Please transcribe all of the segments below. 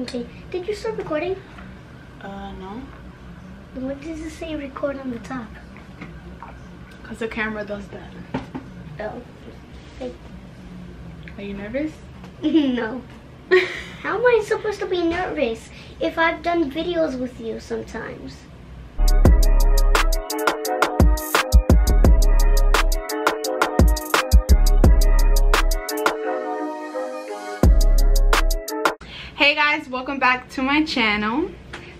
Okay. Did you start recording? Uh, no. What does it say record on the top? Because the camera does that. Oh. Okay. Are you nervous? no. How am I supposed to be nervous if I've done videos with you sometimes? Guys, welcome back to my channel.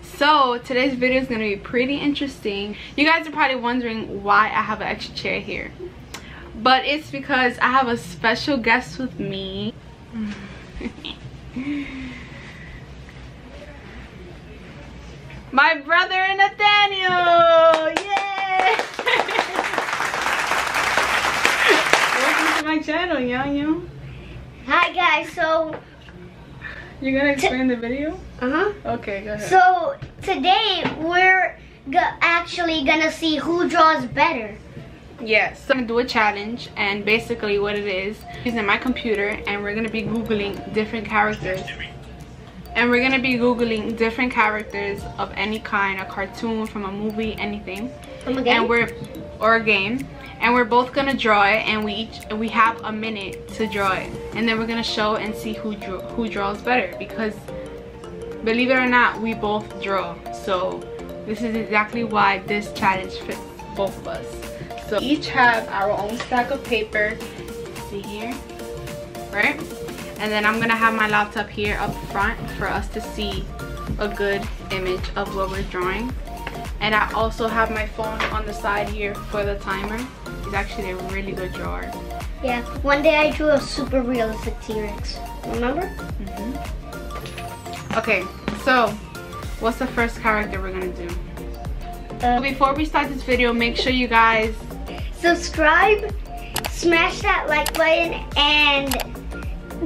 So today's video is going to be pretty interesting. You guys are probably wondering why I have an extra chair here. But it's because I have a special guest with me. my brother Nathaniel! Yay! welcome to my channel, Yanyo. Hi guys, so You're gonna explain the video? uh-huh. Okay, go ahead. So today we're go- actually gonna see who draws better. Yes, so I'm gonna do a challenge and basically what it is, using my computer and we're gonna be Googling different characters. And we're gonna be Googling different characters of any kind, a cartoon, from a movie, anything. From a game? And we're, or a game. And we're both gonna draw it and we each, we have a minute to draw it. And then we're gonna show and see who, draw, who draws better because believe it or not, we both draw. So this is exactly why this challenge fits both of us. So each have our own stack of paper. See here, right? And then I'm gonna have my laptop here up front for us to see a good image of what we're drawing. And I also have my phone on the side here for the timer. He's actually a really good drawer. Yeah. One day I drew a super realistic T-Rex. Remember? Okay, so what's the first character we're gonna do? Uh, Before we start this video, make sure you guys subscribe, smash that like button, and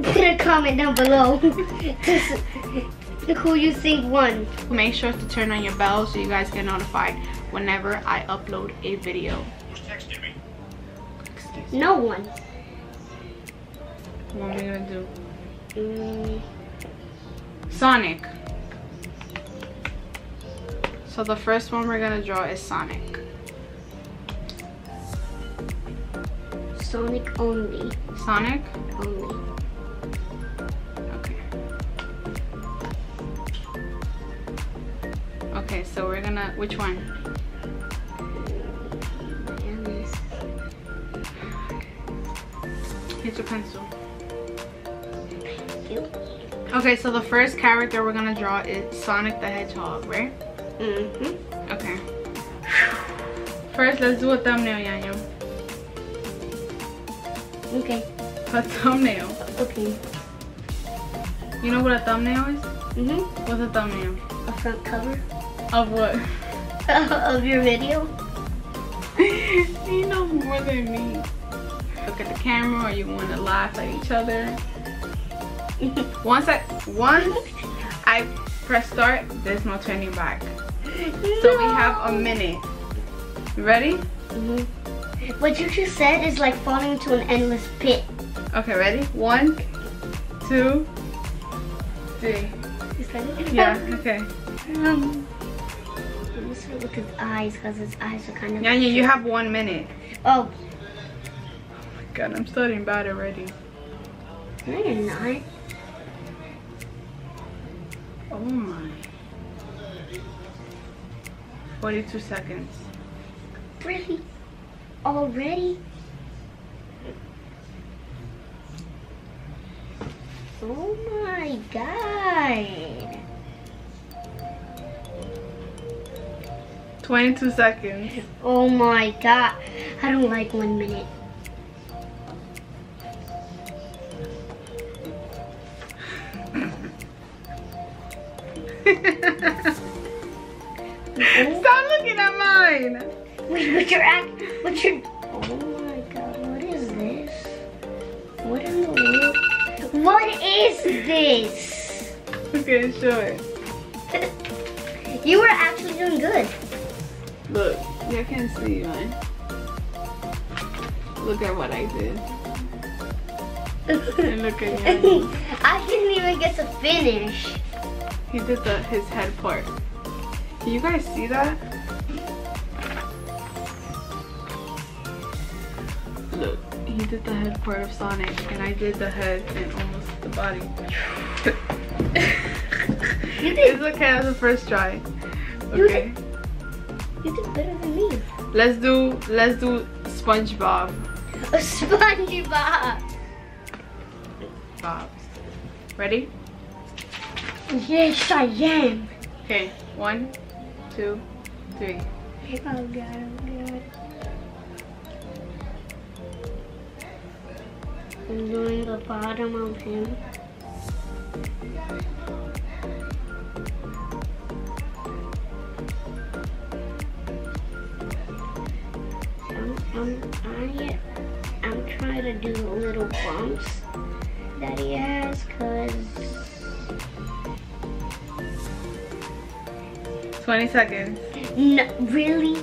put a comment down below to who you think won. make sure to turn on your bell so you guys get notified whenever I upload a video. No one. What are we gonna do? Mm, Sonic. So the first one we're gonna draw is Sonic. Sonic only. Sonic? Only. Okay. Okay, so we're gonna, which one? Your pencil. Okay, so the first character we're gonna draw is Sonic the Hedgehog, right? Mm-hmm. Okay. First, let's do a thumbnail, Yanyo. Okay. A thumbnail. Okay. You know what a thumbnail is? Mm-hmm. What's a thumbnail? A front cover Of what? of your video. you know more than me. Look at the camera or you want to laugh at each other. Once I once I press start, there's no turning back. So we have a minute. You ready? hmm What you just said is like falling into an endless pit. Okay, ready? One, two, three. Is that it? Yeah, okay. Um, let me see, look at his eyes, because his eyes are kind of. Yeah, yeah, you have one minute. Oh, God, I'm studying bad already. no, you're not. Oh my. 42 seconds. Really? Already? Oh my god. 22 seconds. Oh my god. I don't like one minute. At mine. Wait, what's your act? What's your. Oh my god, what is this? What in the world? What is this? Okay, show it. You were actually doing good. Look, you can't see mine. Look at what I did. And look at you. I didn't even get to finish. He did the his head part. Can you guys see that? He did the head part of Sonic, and I did the head and almost the body. You did, it's okay, that was the first try. You Okay, you did better than me. let's do let's do SpongeBob. SpongeBob. Bob. Ready? Yes, I am. Okay, one, two, three. Oh god, I'm doing the bottom of him. I'm, I'm, I, I'm trying to do the little bumps that he has, cause 20 seconds. no, really,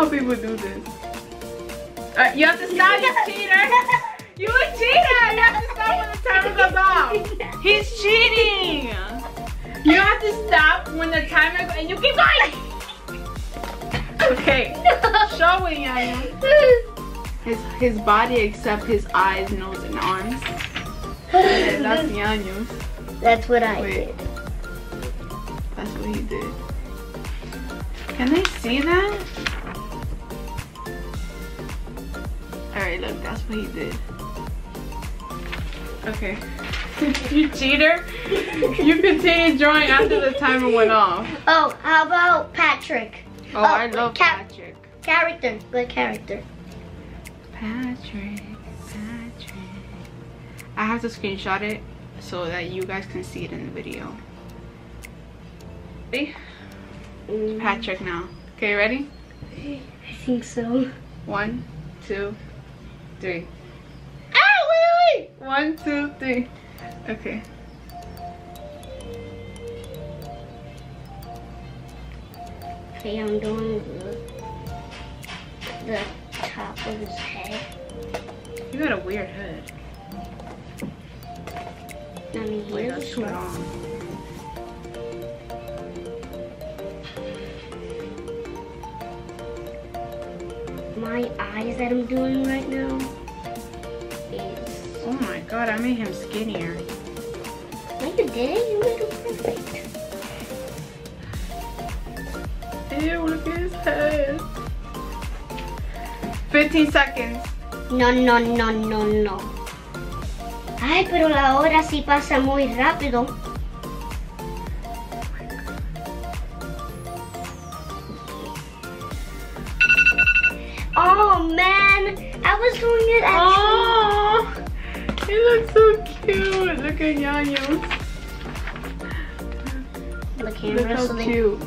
how people do this. Uh, you have to stop, you cheater! You a cheater! You have to stop when the timer goes off! He's cheating! You have to stop when the timer goes and you keep going! Okay, show it, Yaya. His, his body except his eyes, nose, and arms. That's Yanyo's. That's what I Wait. did. That's what he did. Can they see that? Alright, look, that's what he did. Okay. you cheater! You continued drawing after the timer went off. Oh, how about Patrick? Oh, I love Cap- Patrick. Character, good character. Patrick, Patrick. I have to screenshot it so that you guys can see it in the video. Ready? Mm, Patrick now. Okay, ready? I think so. One, two, three. Ah, wait, wait. One, two, three. Okay. Okay, I'm doing the, the top of his head. You got a weird head. I mean, he Wait, that's a too long. My eyes that I'm doing right now is. Oh my god, I made him skinnier. No, you did. You made perfect. Ew, look at his head. 15 seconds. No, no, no, no, no. Ay, pero la hora sí pasa muy rápido. He looks so cute. Look at Yanyo. the Look camera. how so they- cute.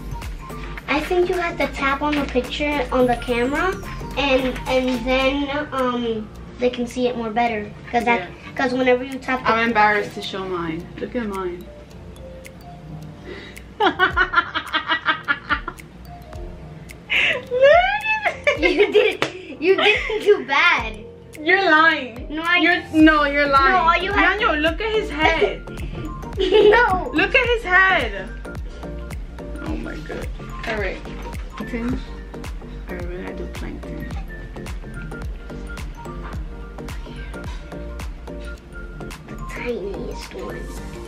I think you have to tap on the picture on the camera, and and then um they can see it more better. Cause that because whenever you tap the I'm embarrassed to show mine. Look at mine. Look you did you didn't do bad. You're lying. No, I You're no, you're lying. all you have Yanyo, look at his head. no. look at his head. Oh my god. All right. Plankton. All right, we're gonna do plankton. The tiniest one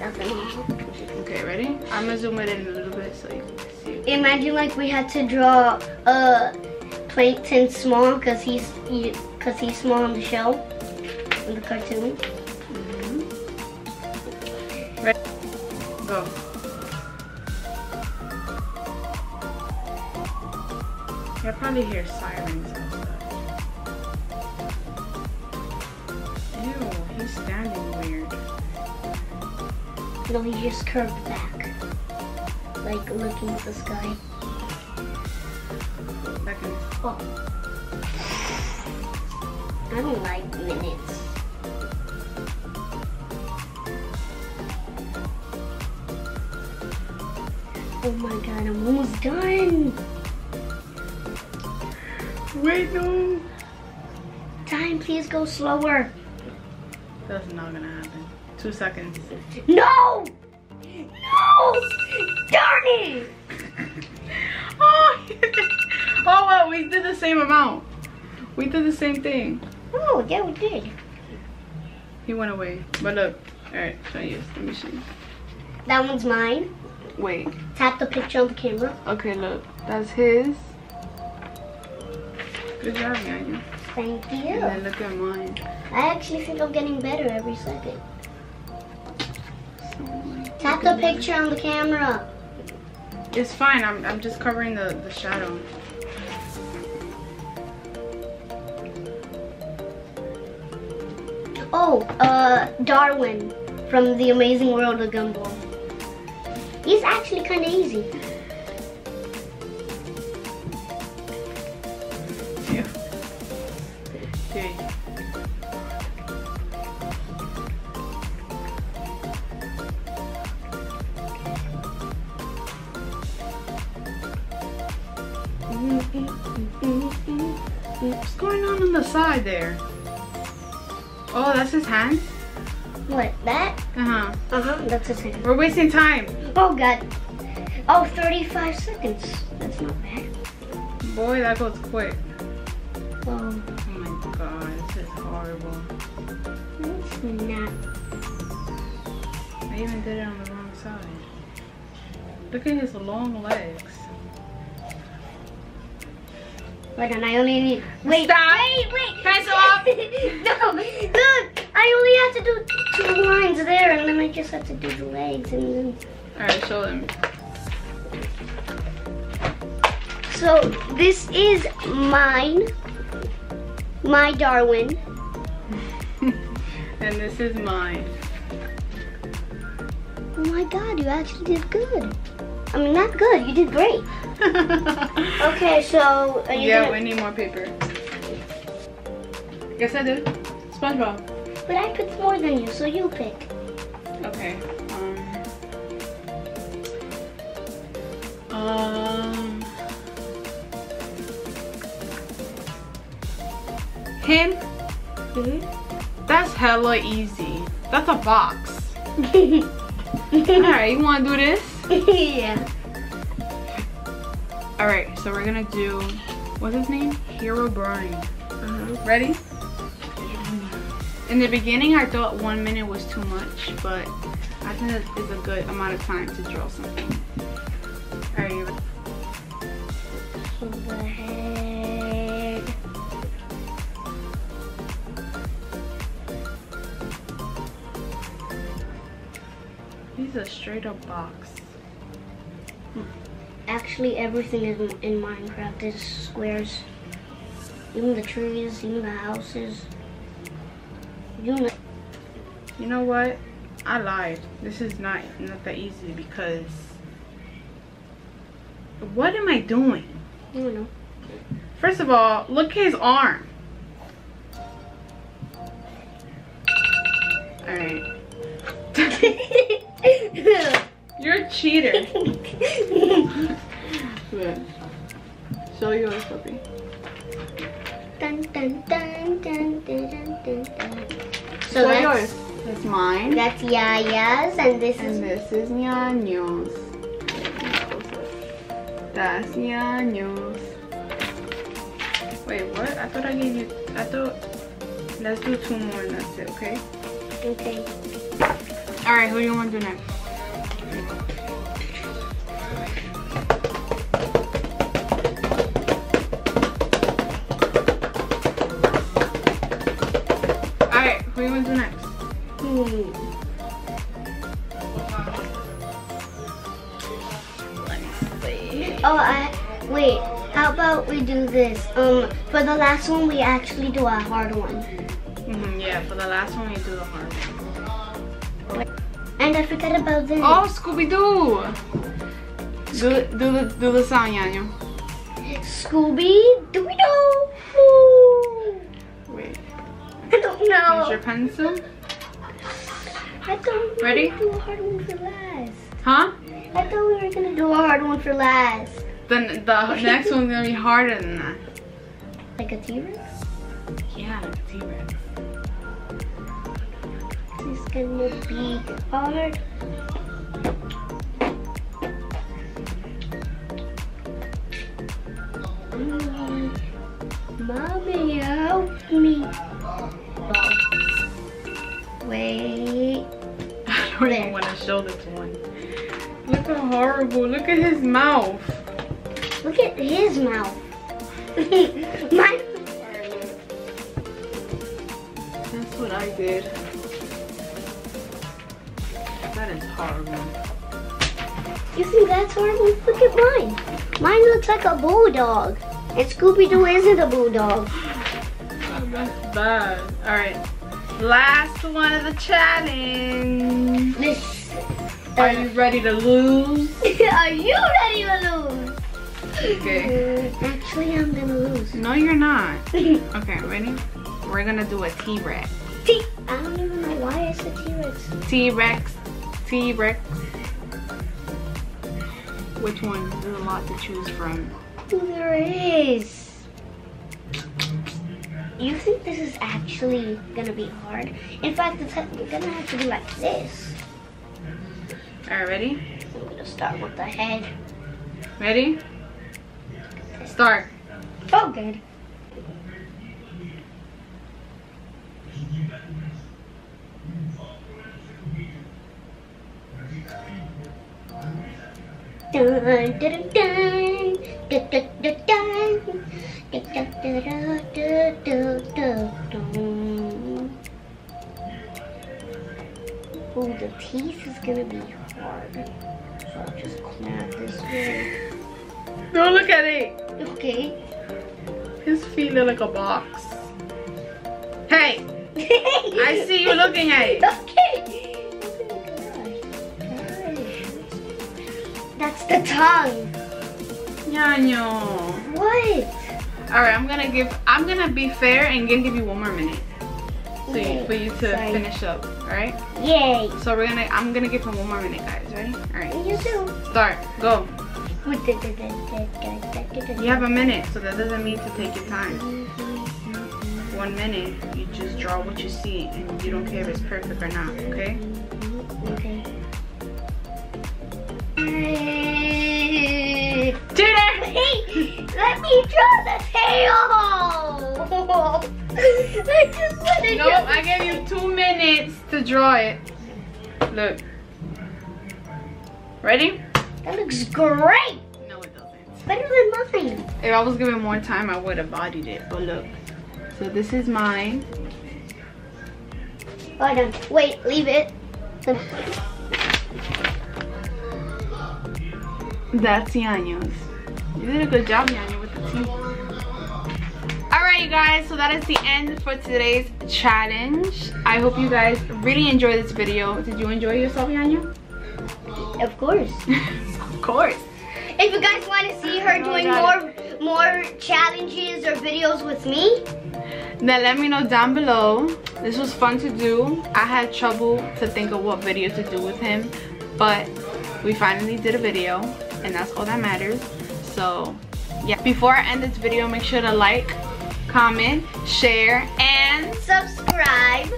of them all. Okay, ready? I'm gonna zoom it in a little bit so you can see. Imagine like we had to draw uh Plankton small because he's because he's small on the show in the cartoon. Go. I probably hear sirens outside. Ew, he's standing weird. No, he just curved back, like looking at the sky. Back in Oh. I don't like minutes. Oh my god, I'm almost done. Wait, no. Time, please go slower. That's not gonna happen. Two seconds. No! No! Darn it! Oh, oh well, we did the same amount. We did the same thing. Oh, yeah, we did. He went away. But look. Alright, so yes, let me see. That one's mine. Wait. Tap the picture on the camera. Okay, look. That's his. Good job, Yanya. Thank you. And then look at mine. I actually think I'm getting better every second. So, Tap the picture on the camera. It's fine. I'm, I'm just covering the, the shadow. Oh, uh, Darwin from The Amazing World of Gumball. He's actually kind of easy. Oh, that's his hand? What, that? Uh-huh. Uh-huh, that's his hand. We're wasting time. Oh, God. Oh, 35 seconds. That's not bad. Boy, that goes quick. Oh, Oh my god, this is horrible. it's not. I even did it on the wrong side. Look at his long legs. Wait, and I only need. Wait, Stop. wait, wait. Pencil up. no, look. I only have to do two lines there, and then I just have to do the legs, and then. Alright, show them. So this is mine. My Darwin. and this is mine. Oh my God, you actually did good. I mean, not good. You did great. Okay, so yeah, we need more paper. Guess I did. SpongeBob. But I picked more than you, so you pick. Okay. Um. Um. Him? Mm-hmm. That's hella easy. That's a box. Alright, you wanna do this? yeah. Alright, so we're gonna do what's his name? Herobrine. Uh-huh. Ready? In the beginning I thought one minute was too much, but I think that is a good amount of time to draw something. Alright, you ready? So the head. He's a straight up box. Actually, everything in, in Minecraft is squares. Even the trees, even the houses. You know. You know what? I lied. This is not not that easy because what am I doing? You know. First of all, look at his arm. Alright. You're a cheater. Show yours, puppy. dun, dun, dun, dun, dun, dun, dun. So Show that's, yours. That's mine. that's Yaya's, and this And is this is Ñaño's. That's Ñaño's. Wait, what? I thought I gave you. I thought. Let's do two more and that's it, okay? okay. Alright, who do you want to do next? Alright, who do you want to do next? Let me see. Oh, I wait. How about we do this? Um, for the last one, we actually do a hard one. hmm yeah, for the last one, we do the hard one. And I forgot about this. Oh, Scooby Doo! Do, do, the, do the sound, Yanyo. Scooby Don't use your pencil. I thought we were Ready? do a hard one for last. Huh? I thought we were gonna do a hard one for last. Then the next one's gonna be harder than that. Like a T-Rex? Yeah, like a T-Rex. This is gonna be hard. Mm, Mommy, help me. Wait. I don't There. even want to show this one. Look how horrible. Look at his mouth. Look at his mouth. Mine. That's what I did. That is horrible. You think that's horrible? Look at mine. Mine looks like a bulldog. And Scooby-Doo isn't a bulldog. Oh, that's bad. Alright. Last one of the challenge. This. Are you ready to lose? Are you ready to lose? Okay. Uh, actually, I'm gonna lose. No, you're not. Okay, ready? We're gonna do a T-Rex. T. I don't even know why it's a T-Rex. T-Rex. T-Rex. Which one? There's a lot to choose from. There is. You think this is actually gonna be hard? In fact, it's gonna have to be like this. Alright, ready? I'm gonna start with the head. Ready? Start. Oh, good. Dun, dun, dun, dun. Dun, dun, dun, Oh, the teeth is gonna be hard. So I'll just clap this way. Don't look at it. Okay. His feet look like a box. Hey, I see you looking at it. Okay. That's the tongue. Ñaño. What? All right, I'm gonna give. I'm gonna be fair and gonna give you one more minute, so you, for you to Sorry. finish up. All right. Yay. So we're gonna. I'm gonna give him one more minute, guys. Ready? All right. You too. Start. Go. You You have a minute, so that doesn't mean to take your time. One minute. You just draw what you see, and you don't care if it's perfect or not. Okay? Okay. Let me draw the tail. I just want to No, I gave you two minutes to draw it. Look. Ready? That looks great. No, it doesn't. Better than mine. If I was given more time, I would have bodied it. But look. So this is mine. Hold on. Wait, leave it. That's Yanyo's. You did a good job, Yanyo, with the teeth. Alright, you guys. So that is the end for today's challenge. I hope you guys really enjoyed this video. Did you enjoy yourself, Yanyo? Of course. of course. If you guys want to see her Oh, doing more more challenges or videos with me, Then let me know down below. This was fun to do. I had trouble to think of what video to do with him, but we finally did a video, and that's all that matters. So, yeah. Before I end this video, make sure to like, comment, share, and subscribe.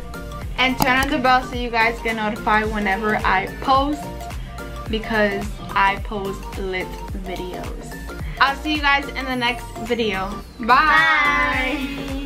and turn on the bell so you guys get notified whenever I post because I post lit videos. I'll see you guys in the next video. Bye. Bye.